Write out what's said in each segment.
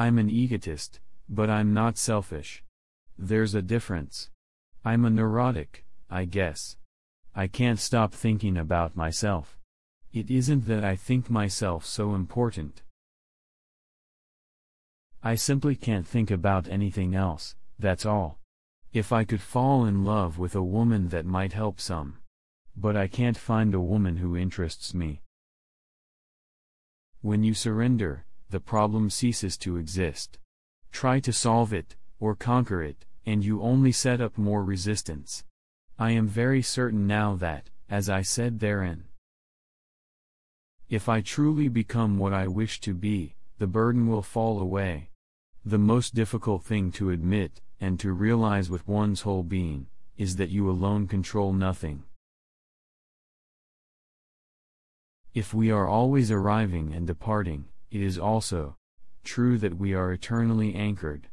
I'm an egotist, but I'm not selfish. There's a difference. I'm a neurotic, I guess. I can't stop thinking about myself. It isn't that I think myself so important. I simply can't think about anything else, that's all. If I could fall in love with a woman that might help some. But I can't find a woman who interests me. When you surrender, the problem ceases to exist. Try to solve it, or conquer it, and you only set up more resistance. I am very certain now that, as I said therein, if I truly become what I wish to be, the burden will fall away. The most difficult thing to admit, and to realize with one's whole being, is that you alone control nothing. If we are always arriving and departing, it is also true that we are eternally anchored.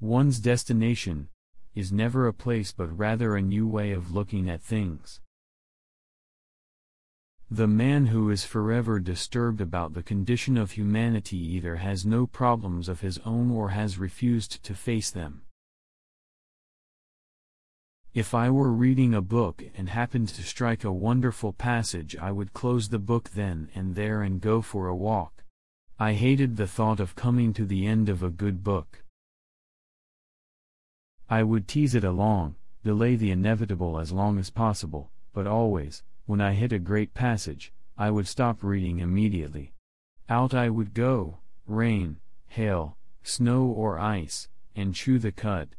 One's destination is never a place but rather a new way of looking at things. The man who is forever disturbed about the condition of humanity either has no problems of his own or has refused to face them. If I were reading a book and happened to strike a wonderful passage, I would close the book then and there and go for a walk. I hated the thought of coming to the end of a good book. I would tease it along, delay the inevitable as long as possible, but always, when I hit a great passage, I would stop reading immediately. Out I would go, rain, hail, snow or ice, and chew the cud.